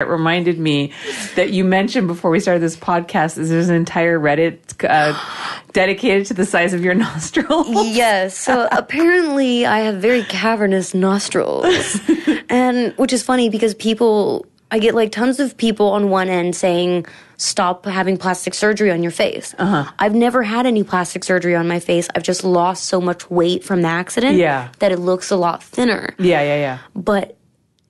It reminded me that you mentioned before we started this podcast is there's an entire Reddit uh, dedicated to the size of your nostrils. Yes. So apparently, I have very cavernous nostrils, and which is funny because people, I get like tons of people on one end saying, "Stop having plastic surgery on your face." Uh-huh. I've never had any plastic surgery on my face. I've just lost so much weight from the accident Yeah. that it looks a lot thinner. Yeah, yeah, yeah. But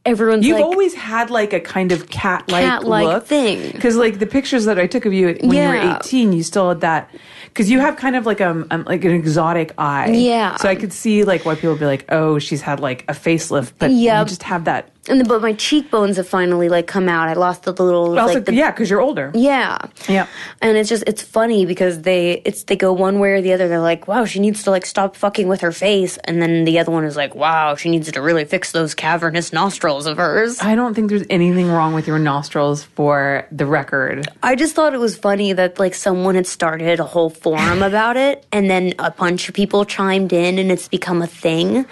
everyone's You've like, always had like a kind of cat-like, Cat-like look thing. Because like the pictures that I took of you when you were 18, you still had that. Because you have kind of like um, um like an exotic eye. Yeah. So I could see like why people would be like, oh, she's had like a facelift, but Yeah. you just have that. And the, but my cheekbones have finally like come out. I lost the little oh, Also, like the yeah, because you're older. Yeah. Yeah. And it's just it's funny because they it's they go one way or the other. They're like, wow, she needs to like stop fucking with her face, and then the other one is like, wow, she needs to really fix those cavernous nostrils of hers. I don't think there's anything wrong with your nostrils for the record. I just thought it was funny that like someone had started a whole forum about it, and then a bunch of people chimed in, and it's become a thing.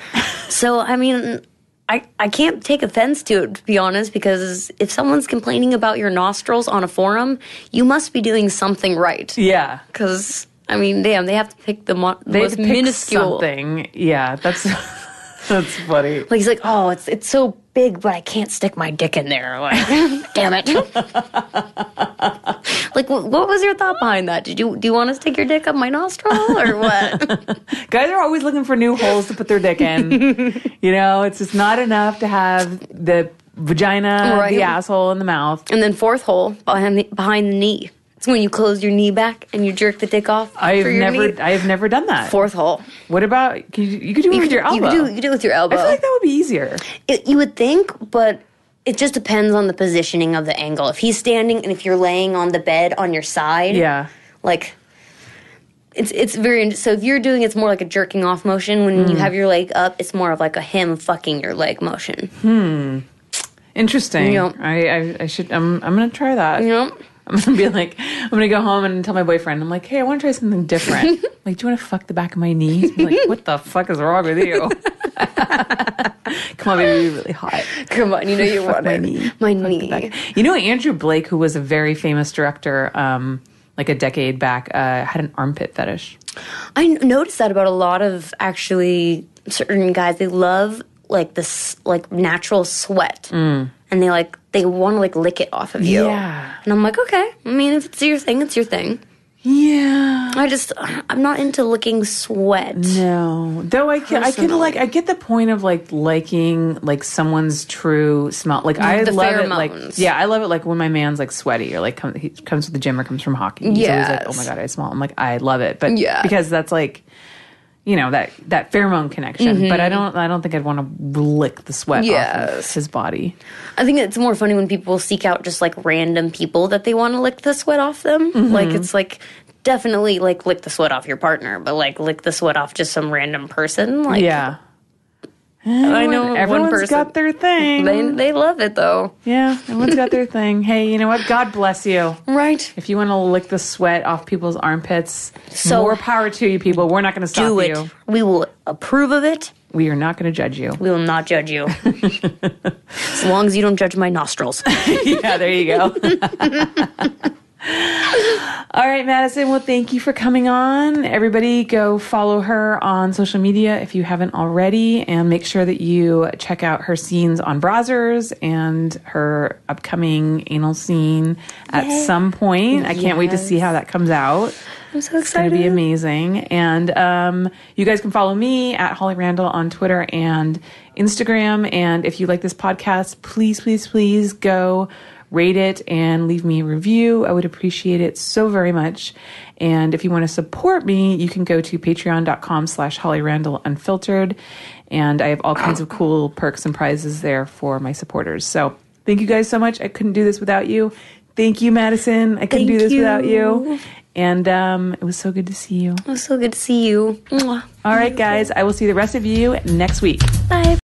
So I mean. I, I can't take offense to it, to be honest, because if someone's complaining about your nostrils on a forum, you must be doing something right. Yeah. Because I mean, damn, they have to pick the, mo- the They most minuscule. something. Yeah, that's that's funny. Like he's like, oh, it's it's so big, but I can't stick my dick in there. Like, damn it. like, wh- what was your thought behind that? Did you do you want to stick your dick up my nostril or what? Guys are always looking for new holes to put their dick in. you know, it's just not enough to have the vagina, Right. the asshole, and the mouth. and then fourth hole behind the, behind the knee. It's when you close your knee back and you jerk the dick off. I've never, knee. I have never done that. Fourth hole. What about? Can you, you could do it with your elbow. You could do you could do it with your elbow. I feel like that would be easier. It, you would think, but it just depends on the positioning of the angle. If he's standing and if you're laying on the bed on your side, Yeah. like it's it's very so if you're doing it's more like a jerking off motion when Mm. you have your leg up it's more of like a him fucking your leg motion hmm Interesting. Yeah. I, I, I should. I'm, I'm gonna try that. you know I'm gonna be like, I'm gonna go home and tell my boyfriend. I'm like, hey, I want to try something different. like, do you want to fuck the back of my knee? Like, what the fuck is wrong with you? Come on, baby, you're really hot. come on you know you want my knee. my Fuck knee. You know, Andrew Blake, who was a very famous director, um, like a decade back, uh, had an armpit fetish. I n- noticed that about a lot of actually certain guys they love like this like natural sweat and they like they want to like lick it off of you. Yeah. and I'm like okay I mean if it's your thing it's your thing Yeah. I just I'm not into licking sweat No, though I can, I can like I get the point of like liking like someone's true smell. Like I The love it. Like yeah, I love it. Like when my man's like sweaty or like come, he comes to the gym or comes from hockey. He's always like, oh my god, I smell. I'm like I love it, but Yeah. because that's like you know that that pheromone connection. But I don't I don't think I'd want to lick the sweat off of his body. I think it's more funny when people seek out just like random people that they want to lick the sweat off them. Mm-hmm. Like it's like definitely like lick the sweat off your partner, but like lick the sweat off just some random person. Like Yeah, I know one everyone's person. got their thing. they they love it though. yeah, everyone's got their thing. Hey, you know what? God bless you. Right. If you want to lick the sweat off people's armpits, So- more power to you, people. We're not going to stop Do it. you. We will approve of it. We are not going to judge you. We will not judge you. as long as you don't judge my nostrils. yeah, there you go. All right, Madison. Well, thank you for coming on. Everybody, go follow her on social media if you haven't already, and make sure that you check out her scenes on Brazzers and her upcoming anal scene at some point. I can't wait to see how that comes out. I'm so excited. It's going to be amazing. And um, you guys can follow me at Holly Randall on Twitter and Instagram. And if you like this podcast, please, please, please go rate it and leave me a review. I would appreciate it so very much. And if you want to support me, you can go to patreon.com slash Holly Randall Unfiltered. And I have all kinds of cool perks and prizes there for my supporters. So thank you guys so much. I couldn't do this without you. Thank you, Madison. I couldn't do Thank this without you. you. And um, it was so good to see you. It was so good to see you. All right, guys, I will see the rest of you next week. Bye.